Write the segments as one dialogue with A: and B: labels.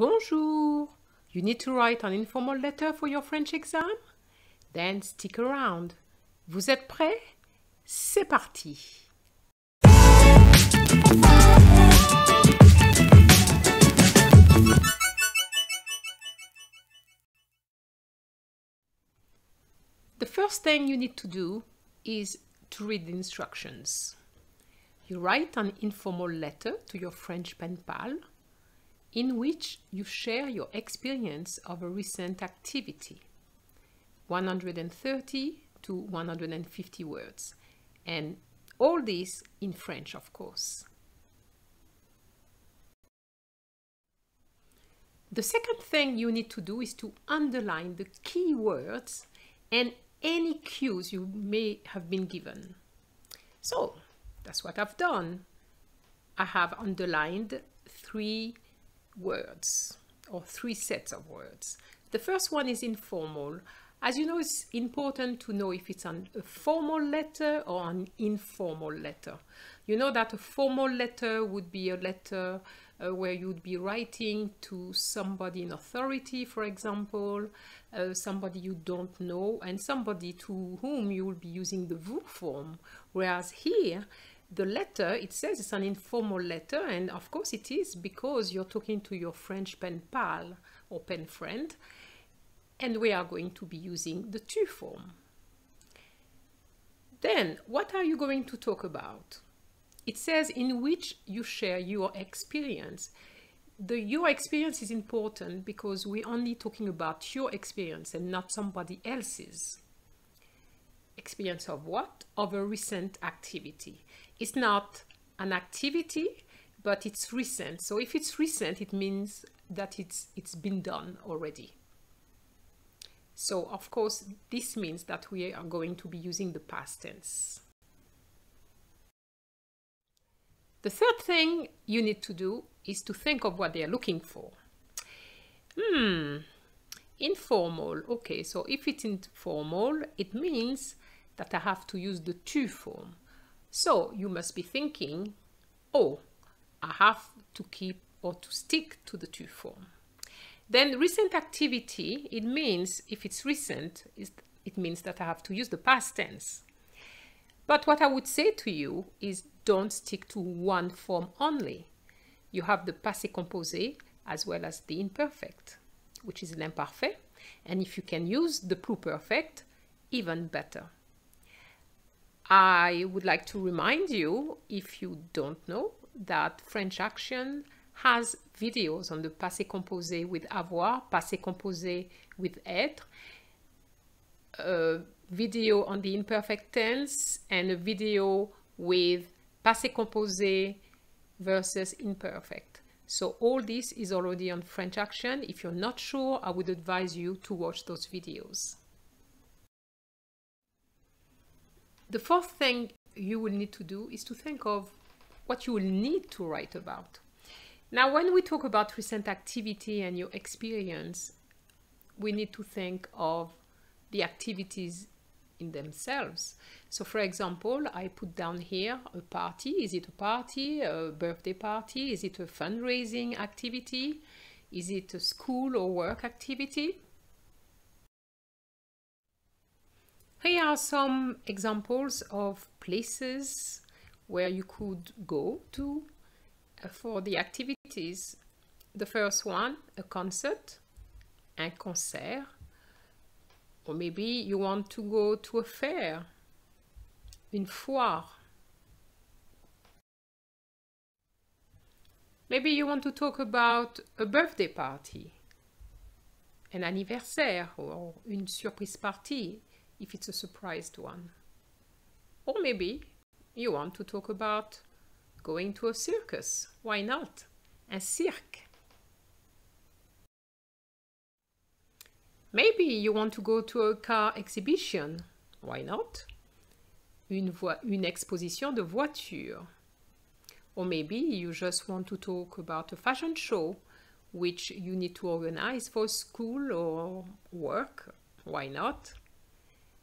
A: Bonjour! You need to write an informal letter for your French exam? Then stick around. Vous êtes prêts? C'est parti! The first thing you need to do is to read the instructions. You write an informal letter to your French pen pal in which you share your experience of a recent activity. 130 to 150 words. And all this in French, of course. The second thing you need to do is to underline the key words and any cues you may have been given. So that's what I've done. I have underlined three words or three sets of words. The first one is informal. As you know, it's important to know if it's an, a formal letter or an informal letter. You know that a formal letter would be a letter uh, where you would be writing to somebody in authority, for example, uh, somebody you don't know, and somebody to whom you will be using the vous form. Whereas here, the letter, it says it's an informal letter, and of course it is because you're talking to your French pen pal or pen friend, and we are going to be using the tu form. Then, what are you going to talk about? It says in which you share your experience. The your experience is important because we're only talking about your experience and not somebody else's. Experience of what? Of a recent activity. It's not an activity, but it's recent. So if it's recent, it means that it's it's been done already. So of course, this means that we are going to be using the past tense. The third thing you need to do is to think of what they are looking for. Hmm, informal. Okay, so if it's informal, it means that I have to use the tu form. So you must be thinking, oh, I have to keep or to stick to the tu form. Then recent activity, it means, if it's recent, it means that I have to use the past tense. But what I would say to you is don't stick to one form only. You have the passé composé as well as the imperfect, which is l'imparfait. And if you can use the pluperfect, even better. I would like to remind you, if you don't know, that French Action has videos on the passé composé with avoir, passé composé with être, a video on the imperfect tense, and a video with passé composé versus imperfect. So all this is already on French Action. If you're not sure, I would advise you to watch those videos. The fourth thing you will need to do is to think of what you will need to write about. Now, when we talk about recent activity and your experience, we need to think of the activities in themselves. So, for example, I put down here a party. Is it a party, a birthday party? Is it a fundraising activity? Is it a school or work activity? Here are some examples of places where you could go to uh, for the activities. The first one, a concert, un concert. Or maybe you want to go to a fair, une foire. Maybe you want to talk about a birthday party, an anniversaire or une surprise party if it's a surprised one. Or maybe you want to talk about going to a circus. Why not? Un cirque. Maybe you want to go to a car exhibition. Why not? Une, une exposition de voitures. Or maybe you just want to talk about a fashion show which you need to organize for school or work. Why not?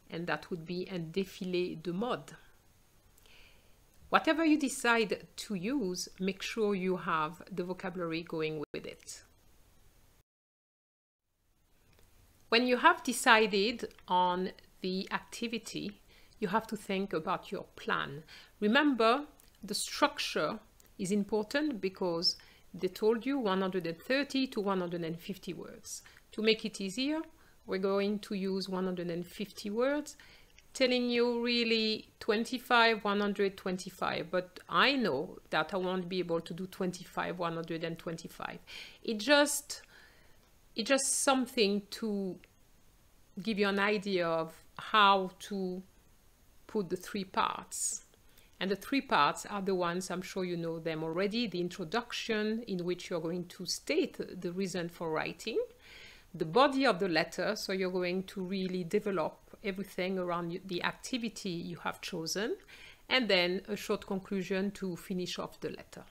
A: And that would be un défilé de mode. Whatever you decide to use, make sure you have the vocabulary going with it. when you have decided on the activity, you have to think about your plan. Remember, the structure is important because they told you 130 to 150 words. To make it easier, we're going to use 150 words, telling you really 25, 125, but I know that I won't be able to do 25, 125. It just, it's just something to give you an idea of how to put the three parts. And the three parts are the ones, I'm sure you know them already, the introduction in which you're going to state the reason for writing, the body of the letter, so you're going to really develop everything around the activity you have chosen, and then a short conclusion to finish off the letter.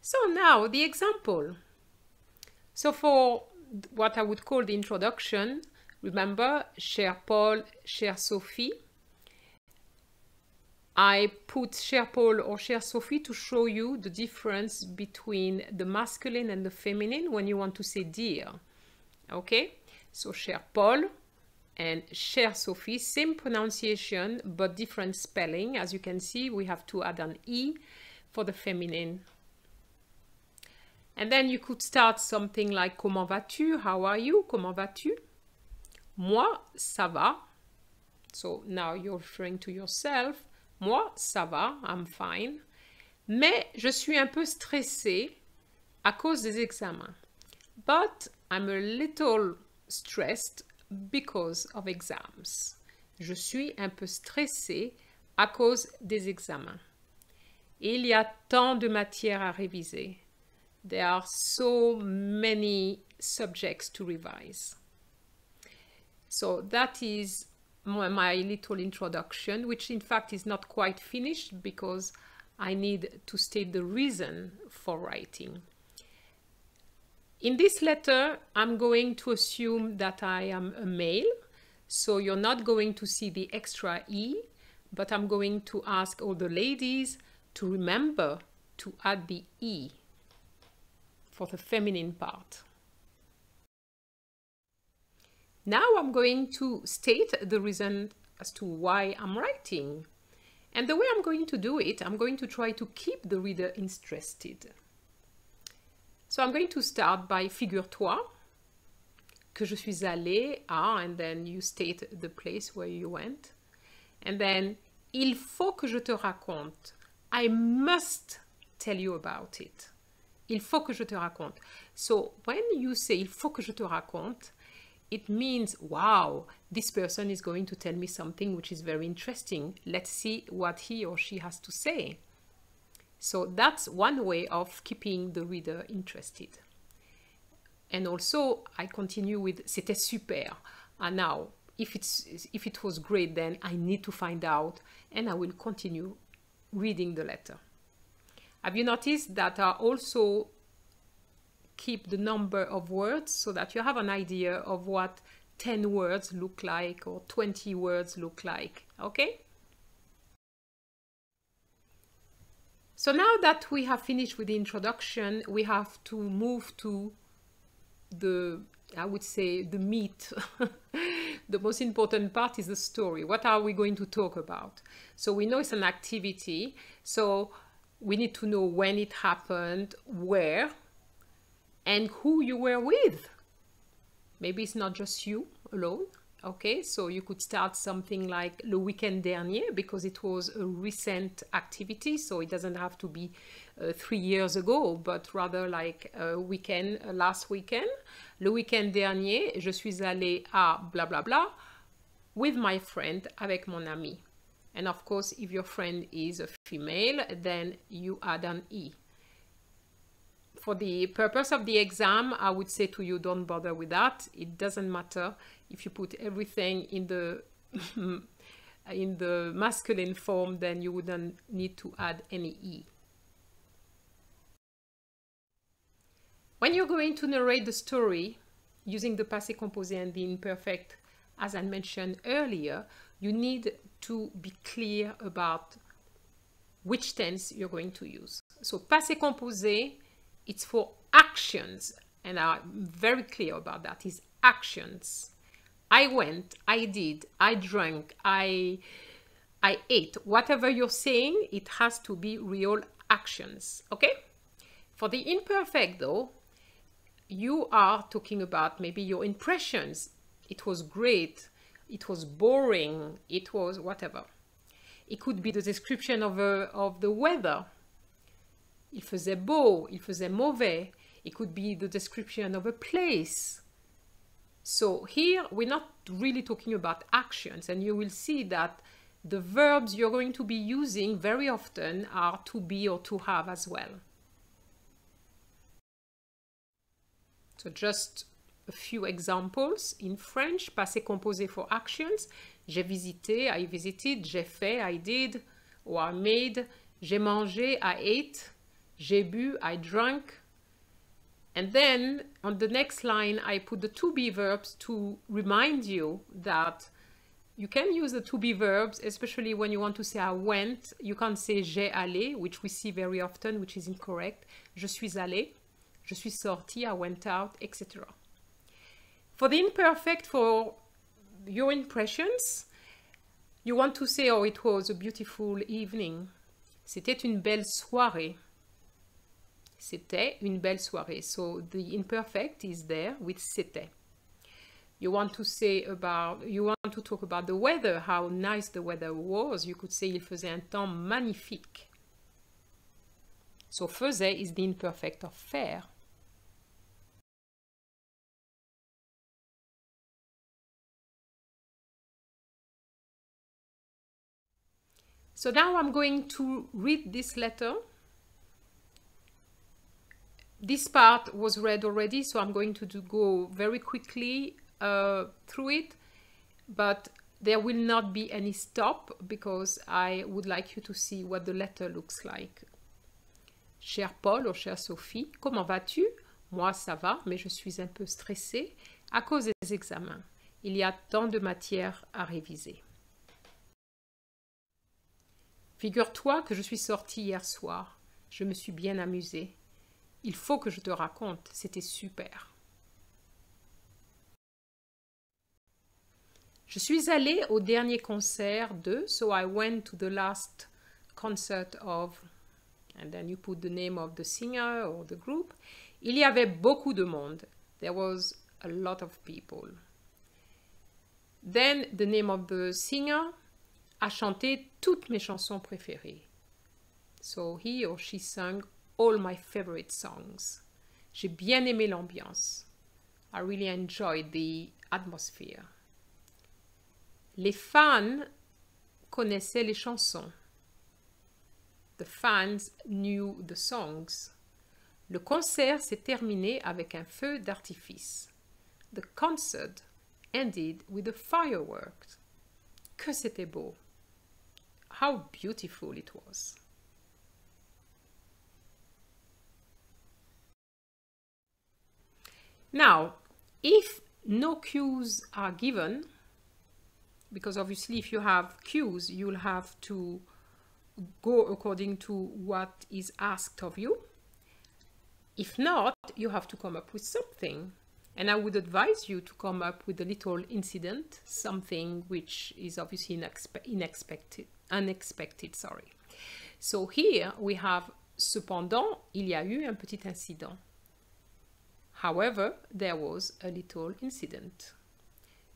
A: So now the example. So for what I would call the introduction, remember, cher Paul, cher Sophie, I put cher Paul or cher Sophie to show you the difference between the masculine and the feminine when you want to say dear. Okay, so cher Paul and cher Sophie, same pronunciation but different spelling. As you can see, we have to add an E for the feminine and then you could start something like Comment vas-tu? How are you? Comment vas-tu? Moi, ça va. So now you're referring to yourself. Moi, ça va, I'm fine. Mais je suis un peu stressée à cause des examens. But I'm a little stressed because of exams. Je suis un peu stressée à cause des examens. Il y a tant de matières à réviser. There are so many subjects to revise. So that is my, little introduction, which in fact is not quite finished because I need to state the reason for writing. In this letter, I'm going to assume that I am a male, so you're not going to see the extra E, but I'm going to ask all the ladies to remember to add the E for the feminine part. Now I'm going to state the reason as to why I'm writing. And the way I'm going to do it, I'm going to try to keep the reader interested. So I'm going to start by figure-toi que je suis allé à, and then you state the place where you went. And then, il faut que je te raconte. I must tell you about it. Il faut que je te raconte. So when you say il faut que je te raconte, it means, wow, this person is going to tell me something which is very interesting. Let's see what he or she has to say. So that's one way of keeping the reader interested. And also, I continue with c'était super. And now, if, it's, if it was great, then I need to find out and I will continue reading the letter. Have you noticed that I also keep the number of words so that you have an idea of what 10 words look like or 20 words look like, okay? So now that we have finished with the introduction, we have to move to the, I would say, the meat. the most important part is the story. What are we going to talk about? So we know it's an activity. So we need to know when it happened, where, and who you were with. Maybe it's not just you alone. Okay, so you could start something like le weekend dernier because it was a recent activity, so it doesn't have to be uh, three years ago, but rather like a weekend, uh, last weekend. Le weekend dernier, je suis allé à blah blah blah with my friend, avec mon ami. And of course, if your friend is a female, then you add an E. For the purpose of the exam, I would say to you, don't bother with that. It doesn't matter if you put everything in the in the masculine form, then you wouldn't need to add any E. When you're going to narrate the story using the passé composé and the imperfect, as I mentioned earlier, you need to be clear about which tense you're going to use. So passé composé, it's for actions and I'm very clear about that, is actions. I went, I did, I drank, I I ate. Whatever you're saying, it has to be real actions. Okay? For the imperfect though, you are talking about maybe your impressions. It was great, it was boring, it was whatever. It could be the description of, a, of the weather. Il faisait beau, il faisait mauvais. It could be the description of a place. So here we're not really talking about actions, and you will see that the verbs you're going to be using very often are to be or to have as well. So just a few examples. In French, passé composé for actions. J'ai visité, I visited. J'ai fait, I did. Or I made. J'ai mangé, I ate. J'ai bu, I drank. And then on the next line, I put the to be verbs to remind you that you can use the to be verbs, especially when you want to say I went. You can't say j'ai allé, which we see very often, which is incorrect. Je suis allé, je suis sorti, I went out, etc. For the imperfect, for your impressions, you want to say, oh, it was a beautiful evening. C'était une belle soirée. C'était une belle soirée. So the imperfect is there with c'était. You want to say about, you want to talk about the weather, how nice the weather was. You could say il faisait un temps magnifique. So faisait is the imperfect of faire. So now I'm going to read this letter this part was read already, so I'm going to go very quickly uh, through it, but there will not be any stop because I would like you to see what the letter looks like. Cher Paul ou chère Sophie, comment vas-tu? Moi, ça va, mais je suis un peu stressée à cause des examens. Il y a tant de matières à réviser. Figure-toi que je suis sortie hier soir. Je me suis bien amusée. Il faut que je te raconte, c'était super. Je suis allée au dernier concert de, so I went to the last concert of, and then you put the name of the singer or the group. Il y avait beaucoup de monde. There was a lot of people. Then the name of the singer a chanté toutes mes chansons préférées. So he or she sang all my favorite songs. J'ai bien aimé l'ambiance. I really enjoyed the atmosphere. Les fans connaissaient les chansons. The fans knew the songs. Le concert s'est terminé avec un feu d'artifice. The concert ended with a firework. Que c'était beau. How beautiful it was. Now, if no cues are given, because obviously if you have cues, you'll have to go according to what is asked of you. If not, you have to come up with something. And I would advise you to come up with a little incident, something which is obviously unexpected, unexpected, sorry. So here we have cependant, il y a eu un petit incident. However, there was a little incident.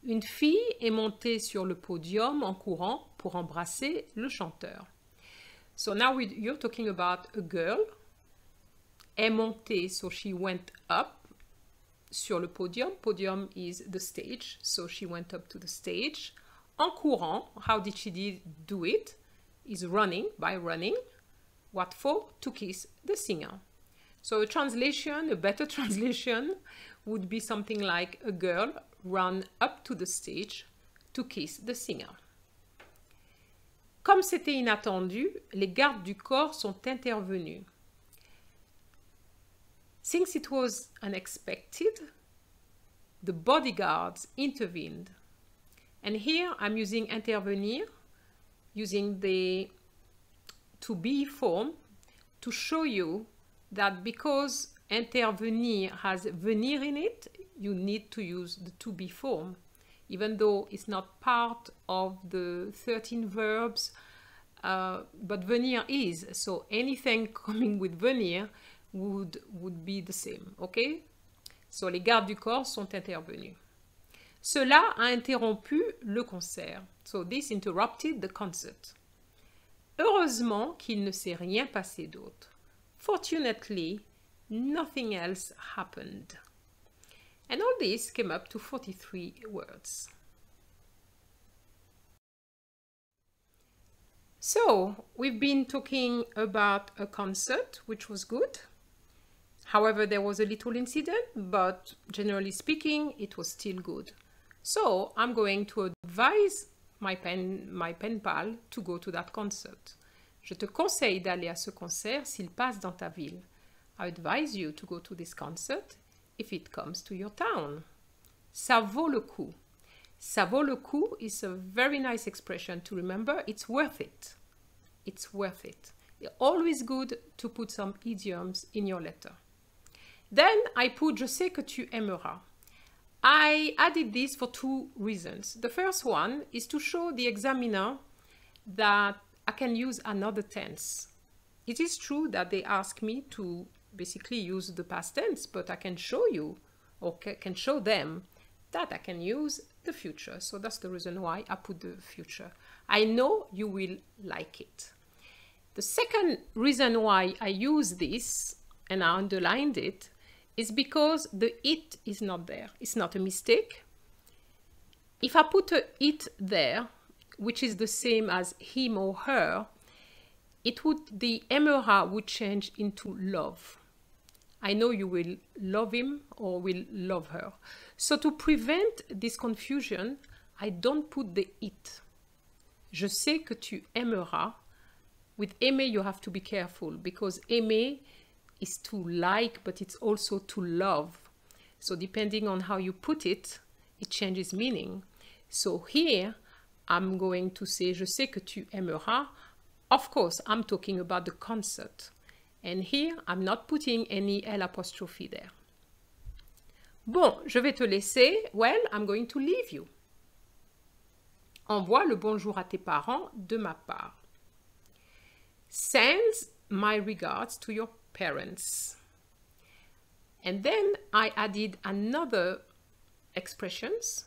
A: Une fille est montée sur le podium en courant pour embrasser le chanteur. So now we, you're talking about a girl. Est montée, so she went up sur le podium. Podium is the stage, so she went up to the stage. En courant, how did she do it? Is running, by running. What for? To kiss the singer. So a translation, a better translation, would be something like a girl run up to the stage to kiss the singer. Comme c'était inattendu, les gardes du corps sont intervenus. Since it was unexpected, the bodyguards intervened. And here I'm using intervenir, using the to be form to show you that because intervenir has venir in it, you need to use the to be form. Even though it's not part of the 13 verbs, uh, but venir is. So anything coming with venir would, would be the same, okay? So les gardes du corps sont intervenus. Cela a interrompu le concert. So this interrupted the concert. Heureusement qu'il ne s'est rien passé d'autre. Fortunately, nothing else happened. And all this came up to 43 words. So, we've been talking about a concert, which was good. However, there was a little incident, but generally speaking, it was still good. So, I'm going to advise my pen, my pen pal to go to that concert. Je te conseille d'aller à ce concert s'il passe dans ta ville. I advise you to go to this concert if it comes to your town. Ça vaut le coup. Ça vaut le coup is a very nice expression to remember. It's worth it. It's worth it. Always good to put some idioms in your letter. Then I put Je sais que tu aimeras. I added this for two reasons. The first one is to show the examiner that I can use another tense. It is true that they ask me to basically use the past tense, but I can show you or can show them that I can use the future. So that's the reason why I put the future. I know you will like it. The second reason why I use this and I underlined it is because the it is not there. It's not a mistake. If I put a it there, which is the same as him or her, it would the aimeras would change into love. I know you will love him or will love her. So to prevent this confusion, I don't put the it. Je sais que tu aimeras. With aimer, you have to be careful because aimer is to like, but it's also to love. So depending on how you put it, it changes meaning. So here, I'm going to say, je sais que tu aimeras. Of course, I'm talking about the concert. And here, I'm not putting any L apostrophe there. Bon, je vais te laisser. Well, I'm going to leave you. Envoie le bonjour à tes parents de ma part. Send my regards to your parents. And then I added another expressions.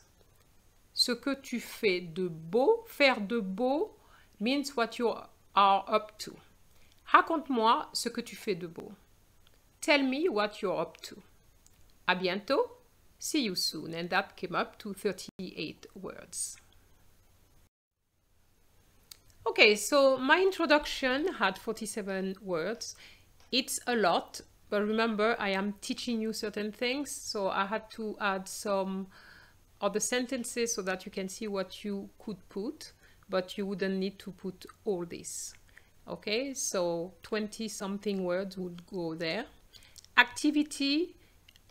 A: Ce que tu fais de beau, faire de beau means what you are up to. Raconte-moi ce que tu fais de beau. Tell me what you're up to. À bientôt. See you soon. And that came up to 38 words. Okay, so my introduction had 47 words. It's a lot, but remember I am teaching you certain things, so I had to add some other sentences so that you can see what you could put, but you wouldn't need to put all this. Okay, so 20 something words would go there. Activity,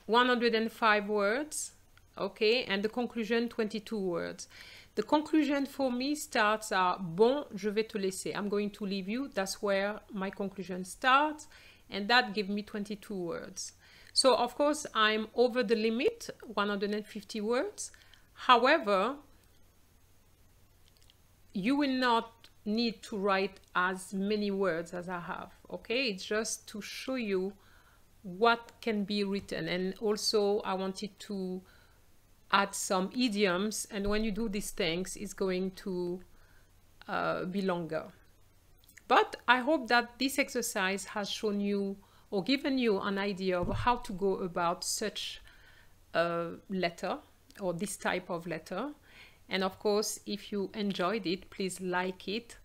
A: 105 words. Okay, and the conclusion, 22 words. The conclusion for me starts at Bon, je vais te laisser. I'm going to leave you. That's where my conclusion starts and that gave me 22 words. So of course I'm over the limit, 150 words. However, you will not need to write as many words as I have, okay? It's just to show you what can be written. And also I wanted to add some idioms and when you do these things, it's going to uh, be longer. But I hope that this exercise has shown you or given you an idea of how to go about such a letter or this type of letter. And of course, if you enjoyed it, please like it,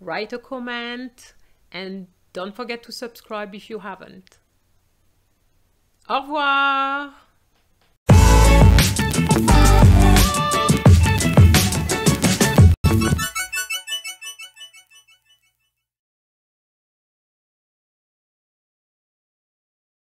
A: write a comment, and don't forget to subscribe if you haven't. Au revoir!